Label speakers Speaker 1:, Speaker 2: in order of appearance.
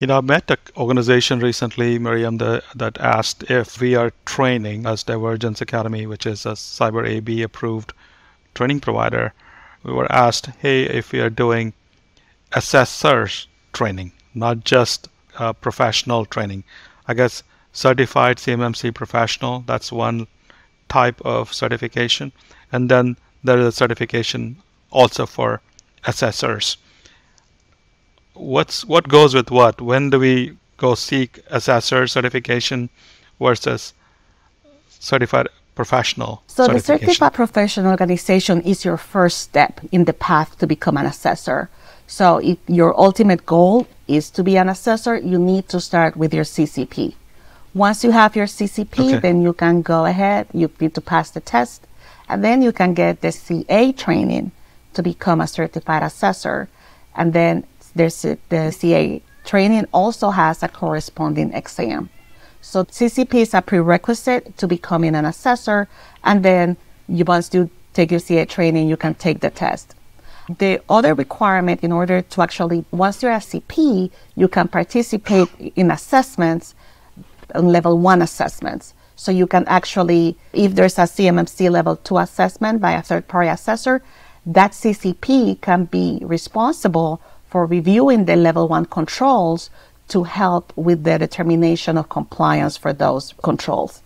Speaker 1: You know, I met an organization recently, Miriam, that, that asked if we are training as Divergence Academy, which is a Cyber AB approved training provider. We were asked, hey, if we are doing assessors training, not just uh, professional training. I guess certified CMMC professional, that's one type of certification. And then there is a certification also for assessors what's what goes with what? When do we go seek assessor certification versus certified professional?
Speaker 2: So the certified professional organization is your first step in the path to become an assessor. So if your ultimate goal is to be an assessor, you need to start with your CCP. Once you have your CCP, okay. then you can go ahead, you need to pass the test, and then you can get the CA training to become a certified assessor. And then there's the CA training also has a corresponding exam. So CCP is a prerequisite to becoming an assessor, and then you once you take your CA training, you can take the test. The other requirement in order to actually, once you're a CP, you can participate in assessments, on level one assessments. So you can actually, if there's a CMMC level two assessment by a third party assessor, that CCP can be responsible for reviewing the level one controls to help with the determination of compliance for those controls.